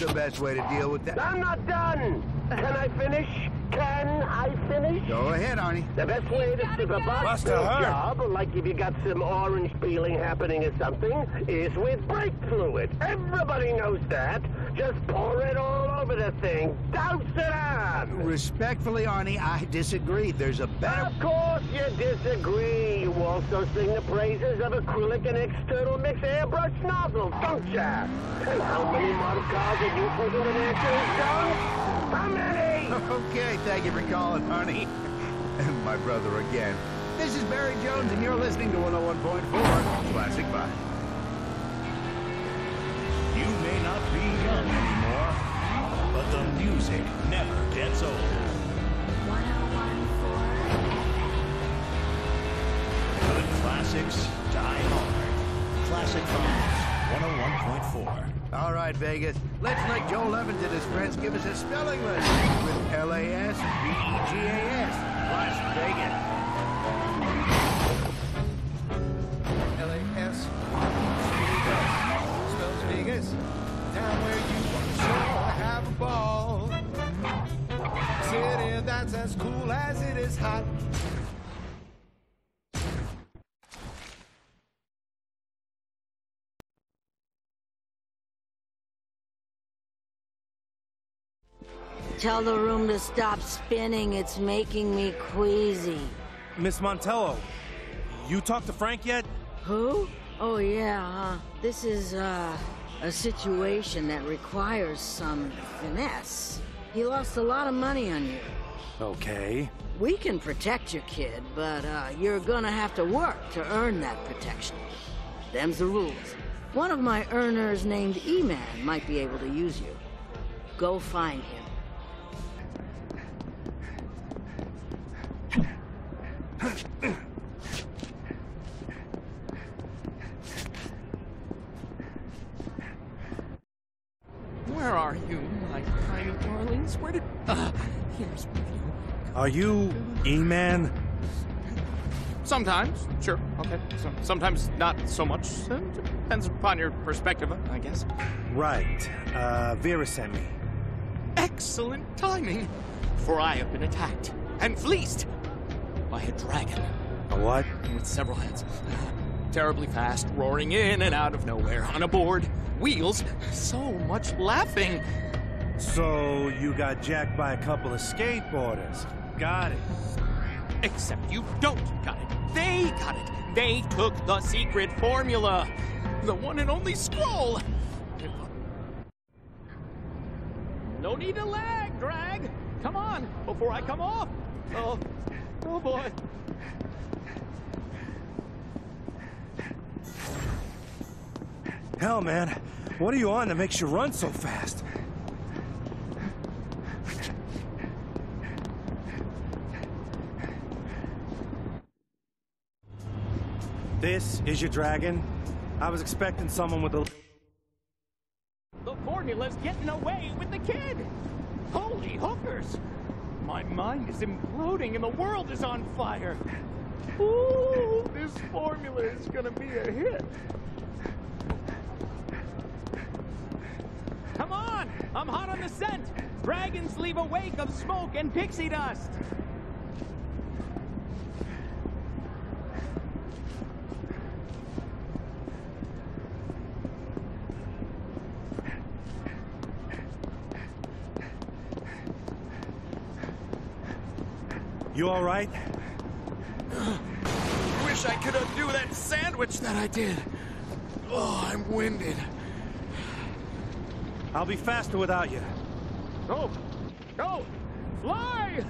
The best way to deal with that. I'm not done. Can I finish? Can I finish? Go ahead, Arnie. The best way to stick a box to a job, like if you got some orange peeling happening or something, is with brake fluid. Everybody knows that. Just pour it all over the thing. Douse it on. Respectfully, Arnie, I disagree. There's a better. Of course you disagree. You also sing the praises of acrylic and external mix airbrush nozzles, don't ya? And how many model cars have you put into their done? How many? Okay, thank you for calling, honey. And my brother again. This is Barry Jones, and you're listening to 101.4 Classic Vibe. You may not be young anymore, but the music never gets old. Good classics die hard. Classic Vibes 101.4. All right, Vegas. Let's let Joe Evans and his friends give us a spelling list with L-A-S and V-E-G-A-S. Las Vegas. L-A-S. Vegas. Spells Vegas. Down where you sure have a ball. City that's as cool as it is hot. Tell the room to stop spinning. It's making me queasy. Miss Montello, you talked to Frank yet? Who? Oh, yeah, huh? This is, uh, a situation that requires some finesse. He lost a lot of money on you. Okay. We can protect your kid, but, uh, you're gonna have to work to earn that protection. Them's the rules. One of my earners named E-Man might be able to use you. Go find him. Where are you, my tiny darlings? Where did... Uh, here's my Are you E-Man? Sometimes, sure, okay. So, sometimes not so much. Uh, depends upon your perspective, I guess. Right. Uh, Vera sent me. Excellent timing, for I have been attacked and fleeced by a dragon A what? with several heads. Terribly fast, roaring in and out of nowhere, on a board, wheels, so much laughing. So you got jacked by a couple of skateboarders. Got it. Except you don't got it. They got it. They took the secret formula. The one and only scroll. No need to lag, drag. Come on, before I come off. Oh, oh boy. Hell, man. What are you on that makes you run so fast? This is your dragon? I was expecting someone with a... The formula's getting away with the kid. Holy hookers. My mind is imploding and the world is on fire. Ooh, this formula is gonna be a hit. Come on! I'm hot on the scent! Dragons leave a wake of smoke and pixie dust! You all right? Wish I could undo that sandwich that I did. Oh, I'm winded. I'll be faster without you. Go! Go! Fly!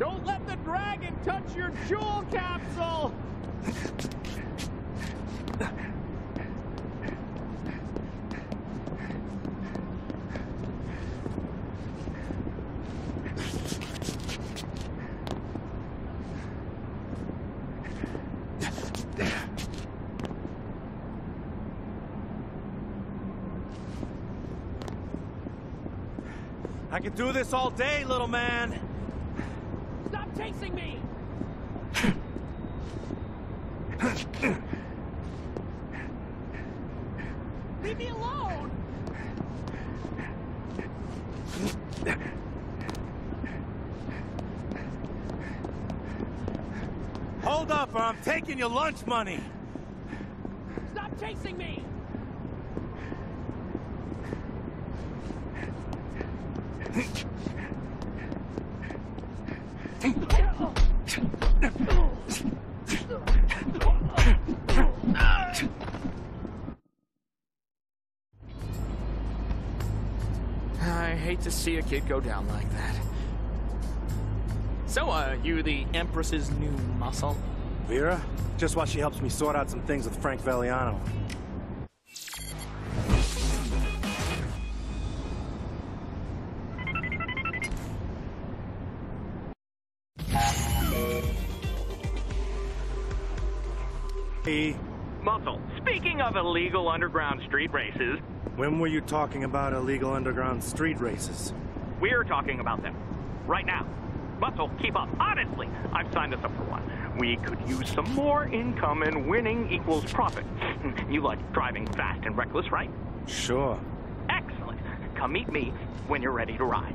Don't let the dragon touch your jewel capsule! I can do this all day, little man. Stop chasing me! Leave me alone! Hold up, or I'm taking your lunch money. Stop chasing me! I hate to see a kid go down like that. So, uh, you the Empress's new muscle? Vera? Just while she helps me sort out some things with Frank Valiano. Hey, Muscle, speaking of illegal underground street races, when were you talking about illegal underground street races? we're talking about them. Right now. Muscle, keep up. Honestly, I've signed us up for one. We could use some more income and winning equals profit. You like driving fast and reckless, right? Sure. Excellent. Come meet me when you're ready to ride.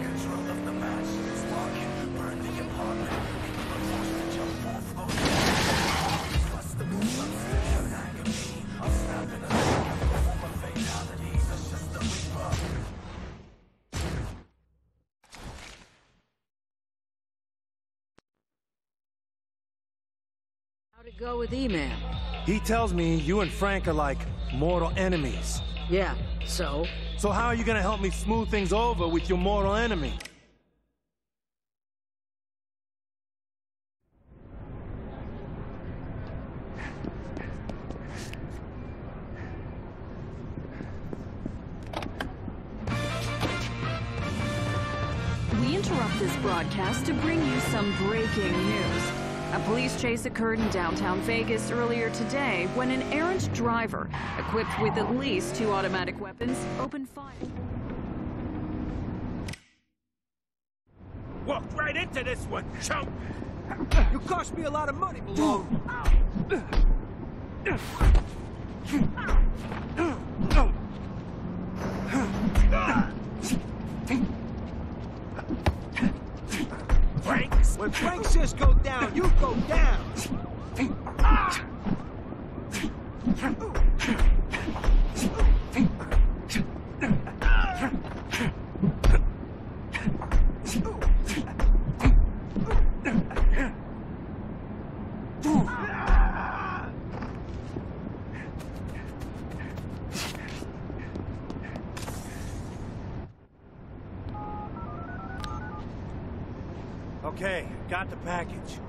How'd it go with E-Man? He tells me you and Frank are like mortal enemies. Yeah, so? So how are you gonna help me smooth things over with your mortal enemy? We interrupt this broadcast to bring you some breaking news. A police chase occurred in downtown Vegas earlier today when an errant driver, equipped with at least two automatic weapons, opened fire. Walked right into this one, chump! You cost me a lot of money, Malone. Frank, says go down, you go down. Okay, got the package.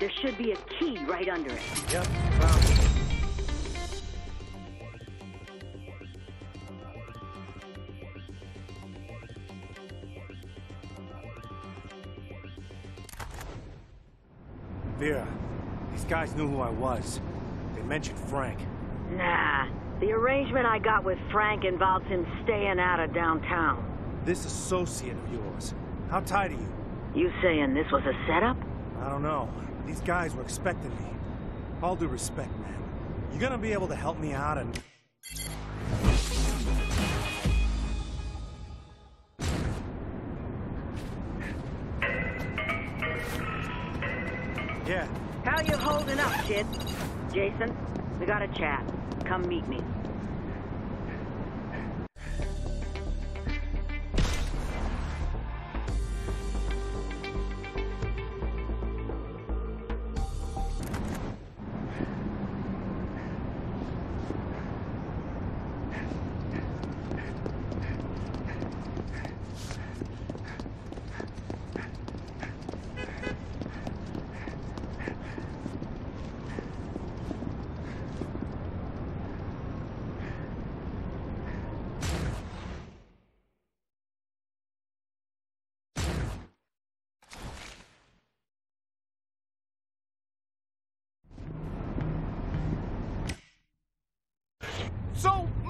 There should be a key right under it. Yep, found it. Guys knew who I was. They mentioned Frank. Nah. The arrangement I got with Frank involves him staying out of downtown. This associate of yours, how tight are you? You saying this was a setup? I don't know. These guys were expecting me. All due respect, man. You gonna be able to help me out and... Yeah, You kid? Jason, we got a chat. Come meet me.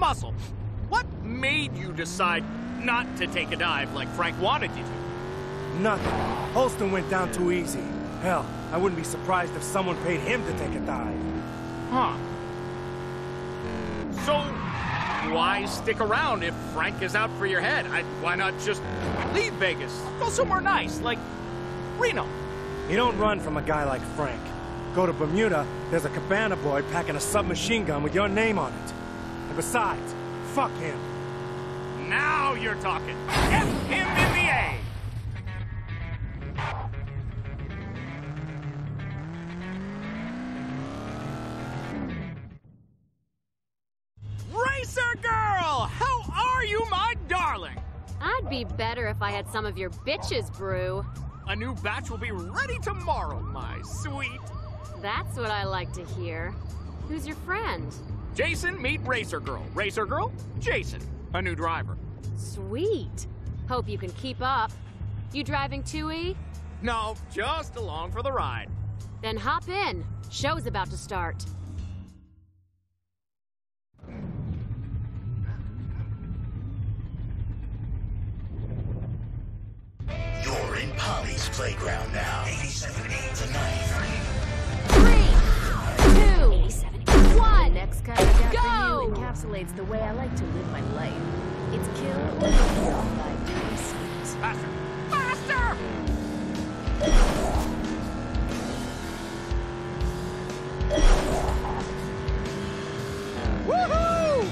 Muscle, what made you decide not to take a dive like Frank wanted you to? nothing. Holston went down too easy. Hell, I wouldn't be surprised if someone paid him to take a dive. Huh. So, why stick around if Frank is out for your head? I, why not just leave Vegas? Go somewhere nice, like Reno. You don't run from a guy like Frank. Go to Bermuda, there's a cabana boy packing a submachine gun with your name on it. And besides, fuck him. Now you're talking. Get him in the A. Racer girl, how are you, my darling? I'd be better if I had some of your bitches brew. A new batch will be ready tomorrow, my sweet. That's what I like to hear. Who's your friend? Jason, meet Racer Girl. Racer Girl, Jason, a new driver. Sweet. Hope you can keep up. You driving 2E? No, just along for the ride. Then hop in. Show's about to start. Encapsulates the way I like to live my life. It's kill or be killed by Tony Sweet. Faster! Faster! Woohoo!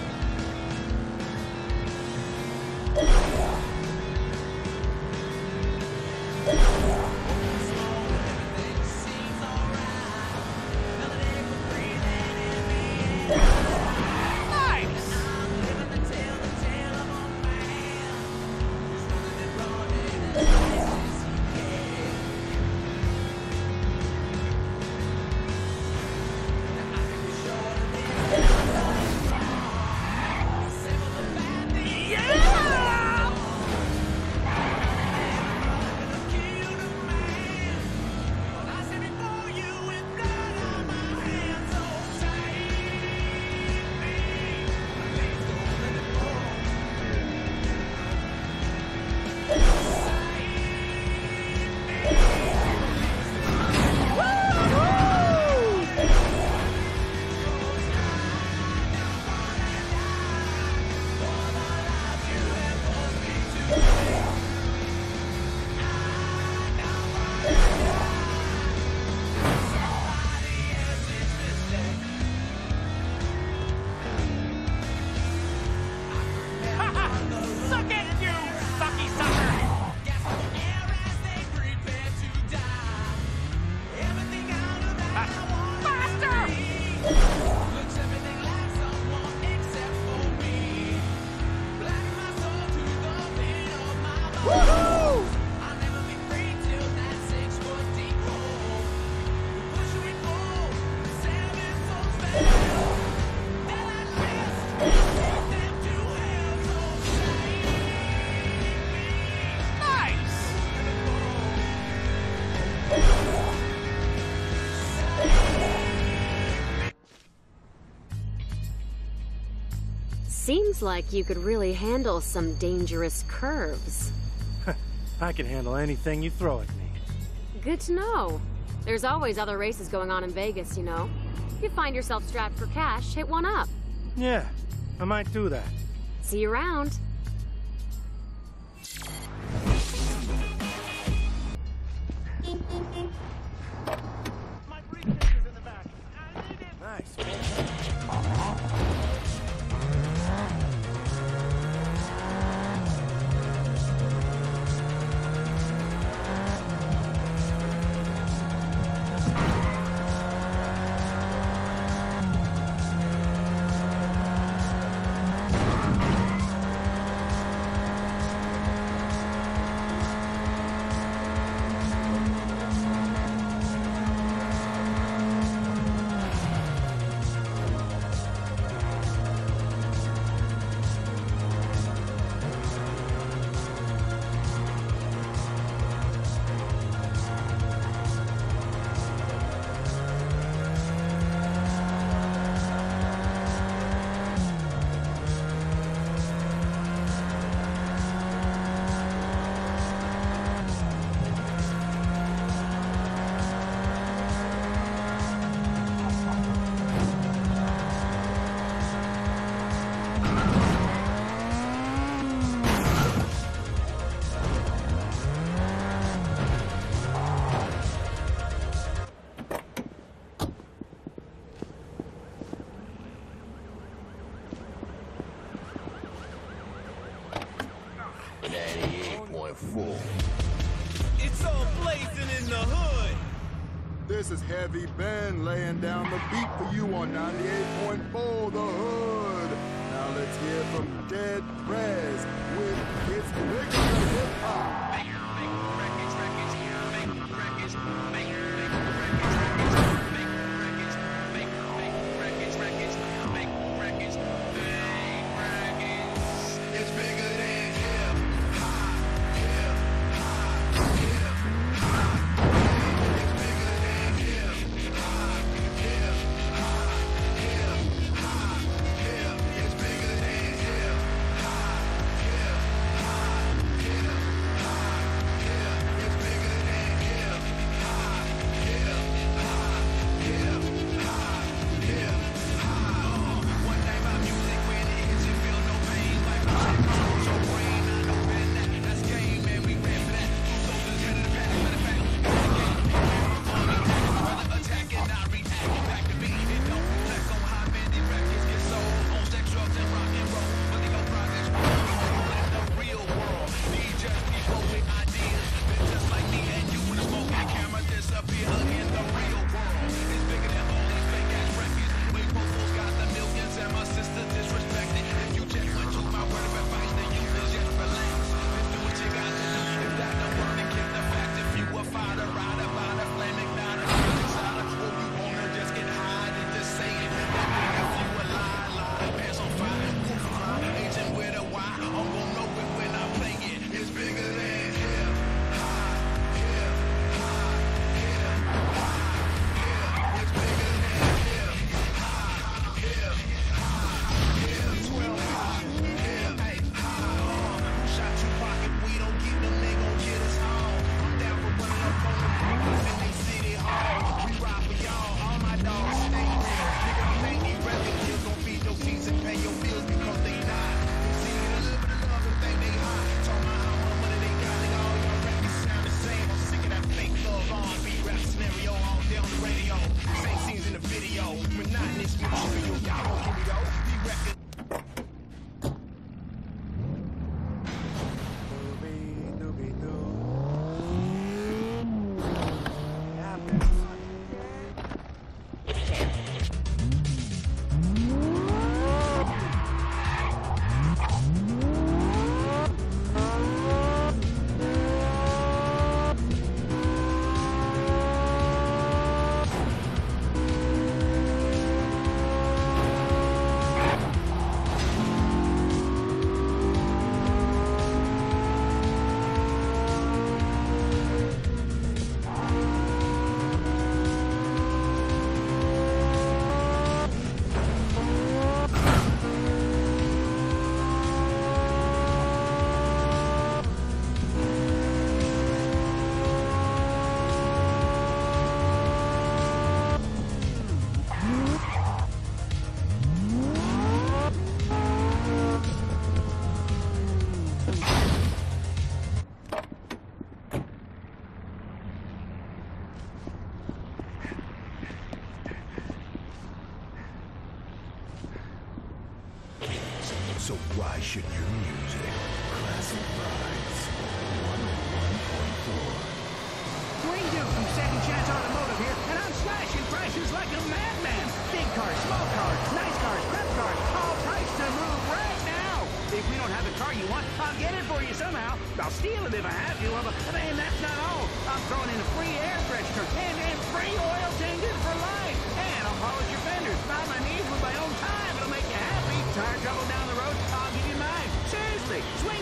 Like you could really handle some dangerous curves. I can handle anything you throw at me. Good to know. There's always other races going on in Vegas, you know. If you find yourself strapped for cash, hit one up. Yeah, I might do that. See you around. This is Heavy Ben laying down the beat for you on 98.4 The Hood. Now let's hear from Dead Prez with It's Regular Hip Hop. Should your music? Classic Vibes 101.4. Dwayne Duke from Second Chance Automotive here, and I'm slashing prices like a madman. Big cars, small cars, nice cars, prep cars, all priced to move right now. If we don't have the car you want, I'll get it for you somehow. I'll steal it if I have to, but and that's not all. I'm throwing in a free air freshener and, and free oil changes for life. And I'll polish your fenders, bow my knees with my own time. It'll make you happy. Tire trouble down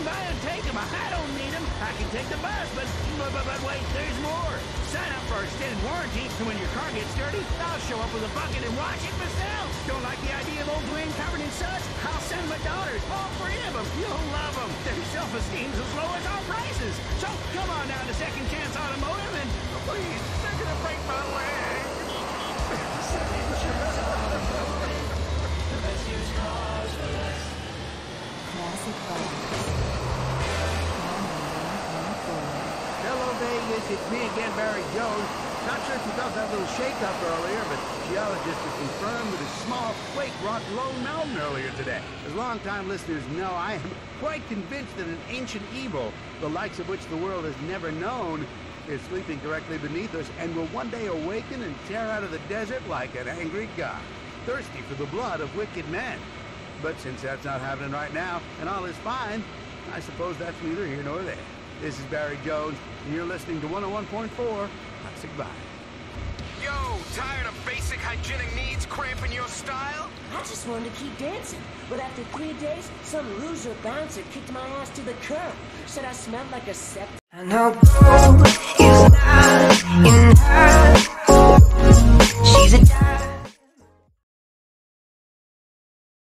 swing by and take them. I don't need them. I can take the bus, but, but, but, but wait, there's more. Sign up for extended warranty, and when your car gets dirty, I'll show up with a bucket and wash it myself. Don't like the idea of old Dwayne covered in suds? I'll send my daughters, all three of them. You'll love them. Their self-esteem's as low as our prices. So come on down to Second Chance Automotive and please, they're gonna break my leg. Hello, Vegas. It's me again, Barry Jones. Not sure if you felt that little shake-up earlier, but geologists have confirmed that a small quake rocked Lone Mountain earlier today. As long-time listeners know, I am quite convinced that an ancient evil, the likes of which the world has never known, is sleeping directly beneath us and will one day awaken and tear out of the desert like an angry god, thirsty for the blood of wicked men. But since that's not happening right now, and all is fine, I suppose that's neither here nor there. This is Barry Jones, and you're listening to 101.4 Classic Vibe. Yo, tired of basic hygienic needs cramping your style? I just wanted to keep dancing, but after three days, some loser bouncer kicked my ass to the curb. Said I smelled like a sept. I know gold